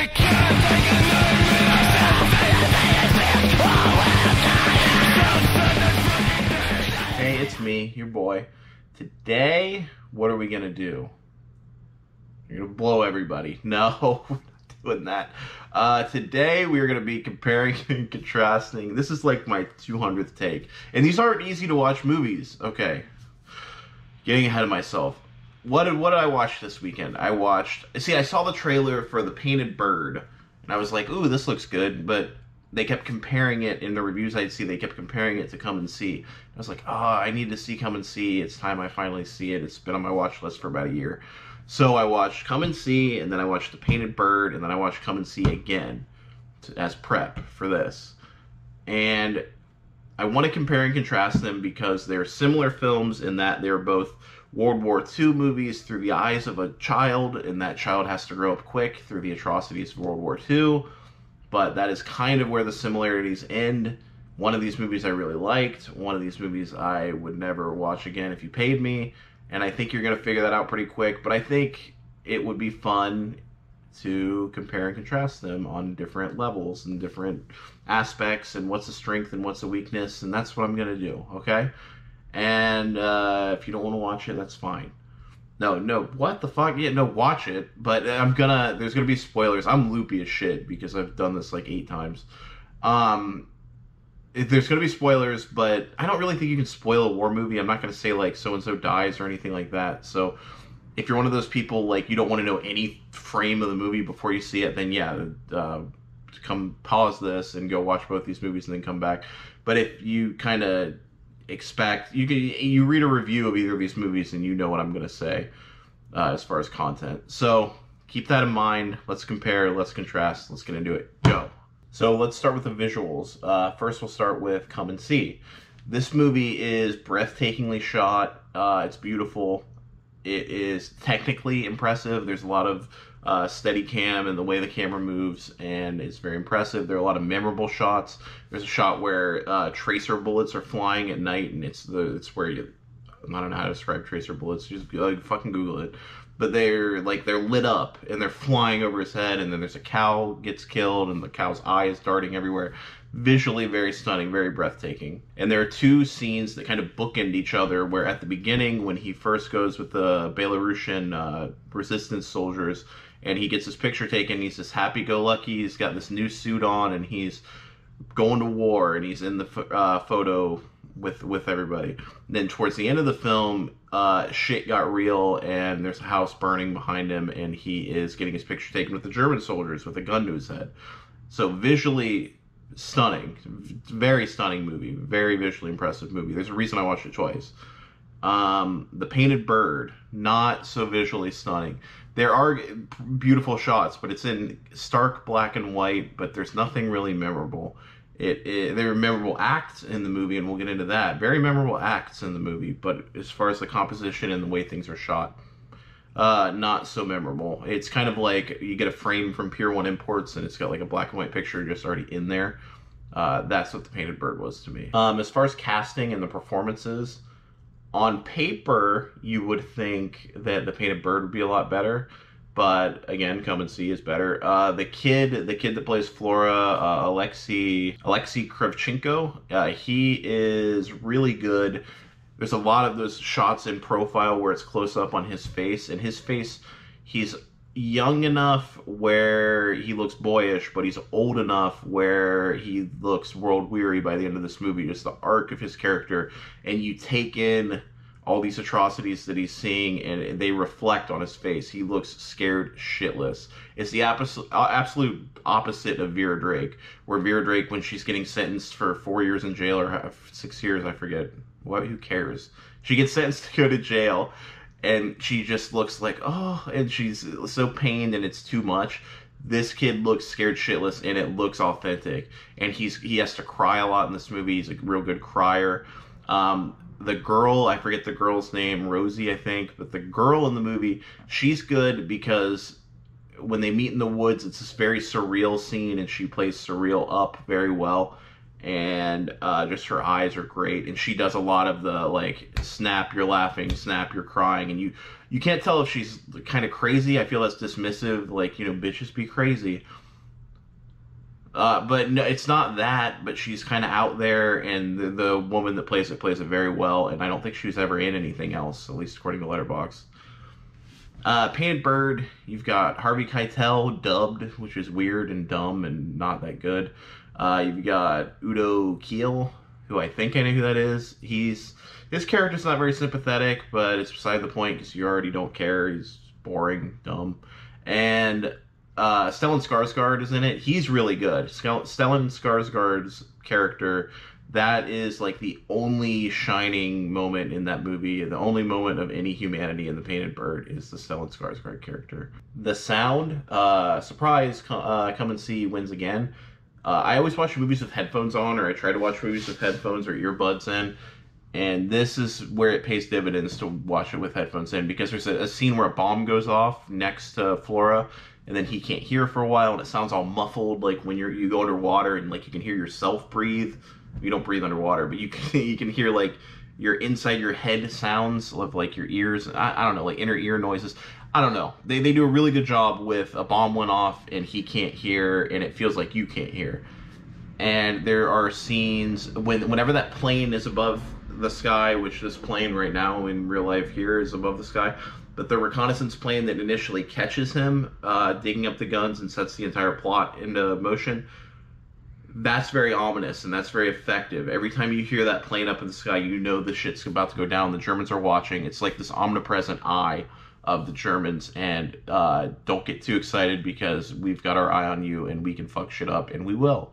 Hey, it's me, your boy. Today, what are we gonna do? You're gonna blow everybody. No, we're not doing that. Uh, today, we are gonna be comparing and contrasting. This is like my 200th take, and these aren't easy to watch movies. Okay, getting ahead of myself. What did what did I watch this weekend? I watched. See, I saw the trailer for the Painted Bird, and I was like, "Ooh, this looks good," but they kept comparing it in the reviews I'd see. They kept comparing it to Come and See. I was like, oh, I need to see Come and See. It's time I finally see it. It's been on my watch list for about a year. So I watched Come and See, and then I watched The Painted Bird, and then I watched Come and See again to, as prep for this. And I want to compare and contrast them because they're similar films in that they're both World War II movies through the eyes of a child, and that child has to grow up quick through the atrocities of World War II but that is kind of where the similarities end. One of these movies I really liked. One of these movies I would never watch again if you paid me. And I think you're going to figure that out pretty quick. But I think it would be fun to compare and contrast them on different levels and different aspects and what's a strength and what's a weakness. And that's what I'm going to do. Okay. And uh, if you don't want to watch it, that's fine. No, no, what the fuck? Yeah, no, watch it. But I'm gonna. There's gonna be spoilers. I'm loopy as shit because I've done this like eight times. Um, there's gonna be spoilers, but I don't really think you can spoil a war movie. I'm not gonna say like so and so dies or anything like that. So if you're one of those people like you don't want to know any frame of the movie before you see it, then yeah, uh, come pause this and go watch both these movies and then come back. But if you kind of expect you can you read a review of either of these movies and you know what I'm going to say uh, as far as content. So keep that in mind. Let's compare. Let's contrast. Let's get into it. Go. So let's start with the visuals. Uh, first, we'll start with Come and See. This movie is breathtakingly shot. Uh, it's beautiful. It is technically impressive. There's a lot of uh, steady cam and the way the camera moves, and it's very impressive. There are a lot of memorable shots. There's a shot where uh, tracer bullets are flying at night, and it's the it's where you I don't know how to describe tracer bullets. Just like, fucking Google it. But they're like they're lit up and they're flying over his head, and then there's a cow gets killed, and the cow's eye is darting everywhere. Visually very stunning, very breathtaking. And there are two scenes that kind of bookend each other. Where at the beginning, when he first goes with the Belarusian uh, resistance soldiers, and he gets his picture taken. He's this happy-go-lucky. He's got this new suit on, and he's going to war, and he's in the uh, photo with with everybody. And then towards the end of the film, uh, shit got real, and there's a house burning behind him, and he is getting his picture taken with the German soldiers with a gun to his head. So visually stunning, very stunning movie, very visually impressive movie. There's a reason I watched it twice. Um, the Painted Bird, not so visually stunning. There are beautiful shots, but it's in stark black and white. But there's nothing really memorable. It, it there are memorable acts in the movie, and we'll get into that. Very memorable acts in the movie, but as far as the composition and the way things are shot, uh, not so memorable. It's kind of like you get a frame from Pier One Imports, and it's got like a black and white picture just already in there. Uh, that's what the Painted Bird was to me. Um, as far as casting and the performances, on paper, you would think that the Painted Bird would be a lot better, but again, Come and See is better. Uh, the kid, the kid that plays Flora, uh, Alexei Alexei Kravchenko, uh, he is really good. There's a lot of those shots in profile where it's close up on his face, and his face, he's young enough where he looks boyish, but he's old enough where he looks world weary by the end of this movie. Just the arc of his character, and you take in all these atrocities that he's seeing, and they reflect on his face. He looks scared shitless. It's the uh, absolute opposite of Vera Drake, where Vera Drake, when she's getting sentenced for four years in jail or six years, I forget. What? Who cares? She gets sentenced to go to jail and she just looks like oh and she's so pained and it's too much. This kid looks scared shitless and it looks authentic. And he's he has to cry a lot in this movie. He's a real good crier. Um, the girl i forget the girl's name rosie i think but the girl in the movie she's good because when they meet in the woods it's this very surreal scene and she plays surreal up very well and uh, just her eyes are great. And she does a lot of the like snap, you're laughing, snap, you're crying, and you you can't tell if she's kind of crazy. I feel that's dismissive, like you know, bitches be crazy. Uh, but no, it's not that. But she's kind of out there, and the, the woman that plays it plays it very well. And I don't think she was ever in anything else, at least according to Letterboxd. Uh, Painted Bird, you've got Harvey Keitel dubbed, which is weird and dumb and not that good. Uh, you've got Udo Kier, who I think I know who that is. He's his character's not very sympathetic, but it's beside the point because you already don't care. He's boring, dumb, and uh, Stellan Skarsgård is in it. He's really good. Stellan Skarsgård's character that is like the only shining moment in that movie. The only moment of any humanity in the Painted Bird is the Stellan Skarsgård character. The sound, uh, surprise, uh, come and see wins again. Uh, I always watch movies with headphones on, or I try to watch movies with headphones or earbuds in. And this is where it pays dividends to watch it with headphones in because there's a, a scene where a bomb goes off next to Flora, and then he can't hear for a while, and it sounds all muffled, like when you're you go underwater and like you can hear yourself breathe. You don't breathe underwater, but you can you can hear like your inside your head sounds of like your ears. I, I don't know, like inner ear noises. I don't know. They, they do a really good job with a bomb went off and he can't hear and it feels like you can't hear. And there are scenes when whenever that plane is above the sky, which this plane right now in real life here is above the sky, but the reconnaissance plane that initially catches him, uh, digging up the guns and sets the entire plot into motion, that's very ominous and that's very effective. Every time you hear that plane up in the sky, you know the shit's about to go down. The Germans are watching. It's like this omnipresent eye of the Germans, and uh, don't get too excited because we've got our eye on you and we can fuck shit up, and we will.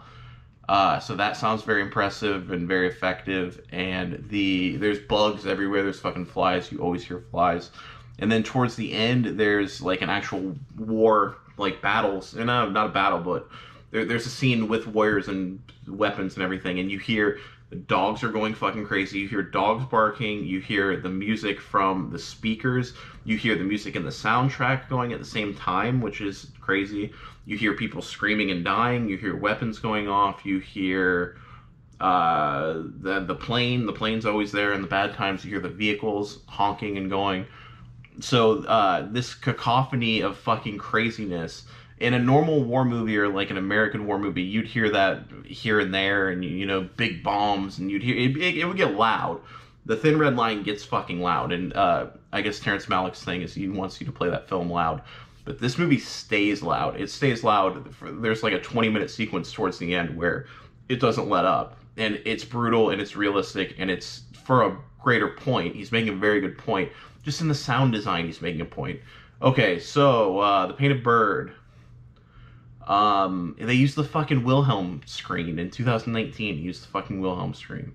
Uh, so that sounds very impressive and very effective. And the there's bugs everywhere. There's fucking flies. You always hear flies. And then towards the end, there's like an actual war, like battles. And uh, not a battle, but there, there's a scene with warriors and weapons and everything. And you hear the dogs are going fucking crazy. You hear dogs barking. You hear the music from the speakers. You hear the music in the soundtrack going at the same time, which is crazy. You hear people screaming and dying. You hear weapons going off. You hear uh, the the plane. The plane's always there in the bad times. You hear the vehicles honking and going. So uh, this cacophony of fucking craziness in a normal war movie or like an American war movie, you'd hear that here and there, and you know, big bombs, and you'd hear it, it, it would get loud. The Thin Red Line gets fucking loud, and uh, I guess Terrence Malick's thing is he wants you to play that film loud. But this movie stays loud. It stays loud. For, there's like a 20 minute sequence towards the end where it doesn't let up, and it's brutal and it's realistic and it's for a greater point. He's making a very good point. Just in the sound design, he's making a point. Okay, so uh, the Painted Bird um, they used the fucking Wilhelm scream in 2019. used the fucking Wilhelm scream.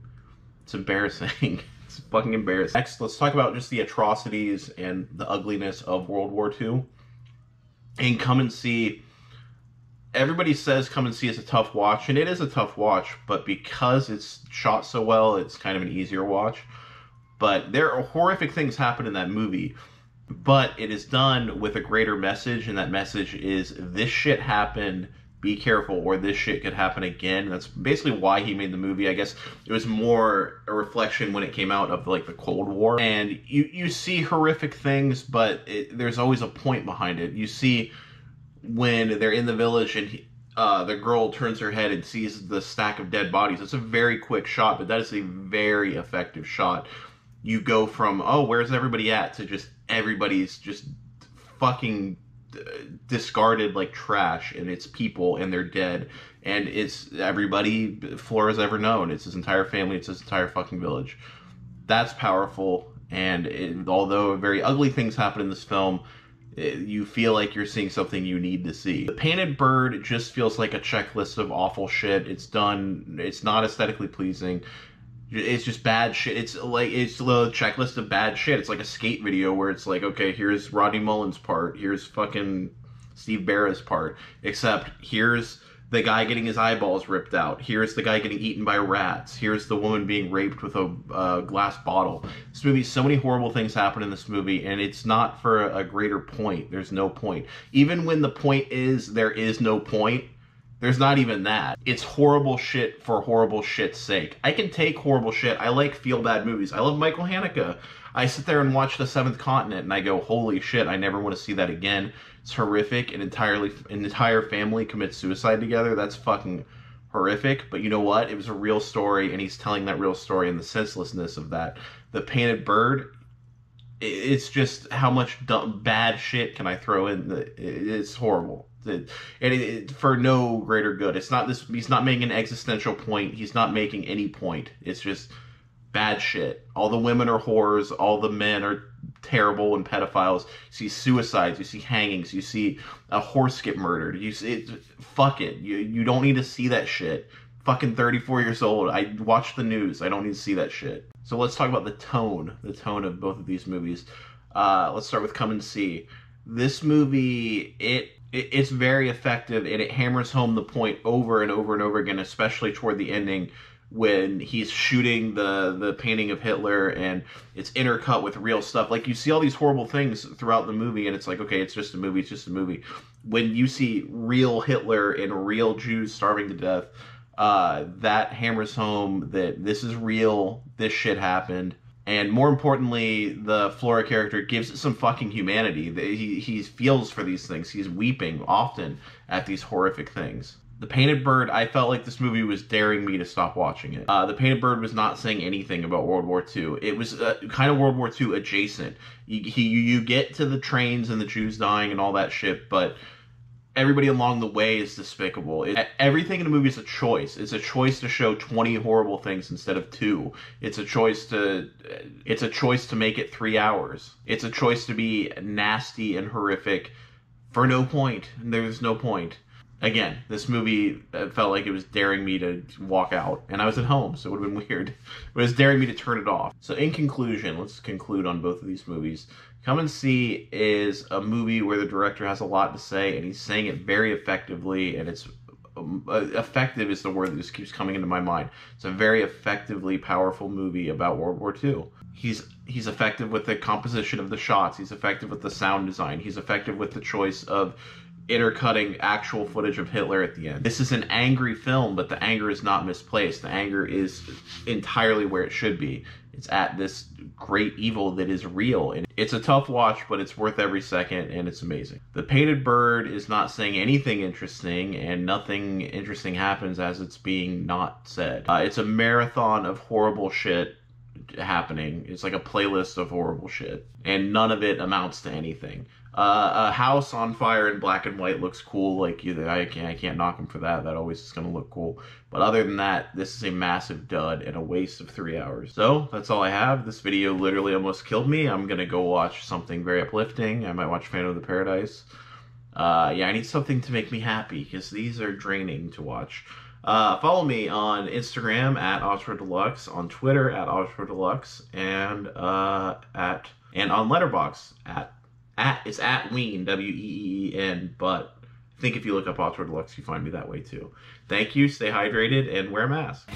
It's embarrassing. it's fucking embarrassing. Next, let's talk about just the atrocities and the ugliness of World War II. And come and see. Everybody says come and see is a tough watch, and it is a tough watch, but because it's shot so well, it's kind of an easier watch. But there are horrific things happen in that movie but it is done with a greater message, and that message is this shit happened. Be careful, or this shit could happen again. That's basically why he made the movie. I guess it was more a reflection when it came out of like the Cold War, and you you see horrific things, but it, there's always a point behind it. You see when they're in the village and he, uh, the girl turns her head and sees the stack of dead bodies. It's a very quick shot, but that is a very effective shot. You go from oh, where's everybody at to just everybody's just fucking uh, discarded like trash and it's people and they're dead and it's everybody Flora's ever known. It's his entire family. It's his entire fucking village. That's powerful. And it, although very ugly things happen in this film, it, you feel like you're seeing something you need to see. The Painted Bird just feels like a checklist of awful shit. It's done. It's not aesthetically pleasing. It's just bad shit. It's like it's the checklist of bad shit. It's like a skate video where it's like, okay, here's Rodney Mullen's part, here's fucking Steve Berra's part, except here's the guy getting his eyeballs ripped out. Here's the guy getting eaten by rats. Here's the woman being raped with a uh, glass bottle. This movie, so many horrible things happen in this movie, and it's not for a, a greater point. There's no point. Even when the point is there is no point, There's not even that. It's horrible shit for horrible shit's sake. I can take horrible shit. I like feel bad movies. I love Michael Haneke. I sit there and watch The Seventh Continent and I go, holy shit, I never want to see that again. It's horrific. An entirely an entire family commits suicide together. That's fucking horrific. But you know what? It was a real story, and he's telling that real story and the senselessness of that. The Painted Bird. It's just how much dumb, bad shit can I throw in? It's horrible and it, it, for no greater good. It's not this. He's not making an existential point. He's not making any point. It's just bad shit. All the women are whores. All the men are terrible and pedophiles. You see suicides. You see hangings. You see a horse get murdered. You see, it, fuck it. You you don't need to see that shit. Fucking 34 years old. I watch the news. I don't need to see that shit. So let's talk about the tone. The tone of both of these movies. Uh, let's start with Come and See. This movie, it it's very effective and it hammers home the point over and over and over again, especially toward the ending when he's shooting the the painting of Hitler and it's intercut with real stuff. Like you see all these horrible things throughout the movie and it's like, okay, it's just a movie, it's just a movie. When you see real Hitler and real Jews starving to death, uh, that hammers home that this is real, this shit happened and more importantly, the Flora character gives it some fucking humanity. He, he feels for these things. He's weeping often at these horrific things. The Painted Bird, I felt like this movie was daring me to stop watching it. Uh, the Painted Bird was not saying anything about World War II. It was uh, kind of World War II adjacent. You, he, you get to the trains and the Jews dying and all that shit, but everybody along the way is despicable. It, everything in the movie is a choice. It's a choice to show 20 horrible things instead of two. It's a choice to it's a choice to make it 3 hours. It's a choice to be nasty and horrific for no point. There's no point. Again, this movie felt like it was daring me to walk out, and I was at home, so it would have been weird. It was daring me to turn it off. So, in conclusion, let's conclude on both of these movies. Come and See is a movie where the director has a lot to say, and he's saying it very effectively, and it's um, uh, effective is the word that just keeps coming into my mind. It's a very effectively powerful movie about World War II. He's he's effective with the composition of the shots. He's effective with the sound design. He's effective with the choice of intercutting actual footage of Hitler at the end. This is an angry film, but the anger is not misplaced. The anger is entirely where it should be. It's at this great evil that is real. And it's a tough watch, but it's worth every second and it's amazing. The Painted Bird is not saying anything interesting and nothing interesting happens as it's being not said. Uh, it's a marathon of horrible shit happening. It's like a playlist of horrible shit, and none of it amounts to anything. Uh, a house on fire in black and white looks cool. Like you, I can't, I can't knock him for that. That always is gonna look cool. But other than that, this is a massive dud and a waste of three hours. So that's all I have. This video literally almost killed me. I'm gonna go watch something very uplifting. I might watch Phantom of the Paradise. Uh, yeah, I need something to make me happy because these are draining to watch. Uh, follow me on Instagram at Auteur Deluxe, on Twitter at Auteur Deluxe, and uh, at and on Letterboxd at at it's at Ween W E E N. But I think if you look up Auteur Deluxe, you find me that way too. Thank you. Stay hydrated and wear a mask.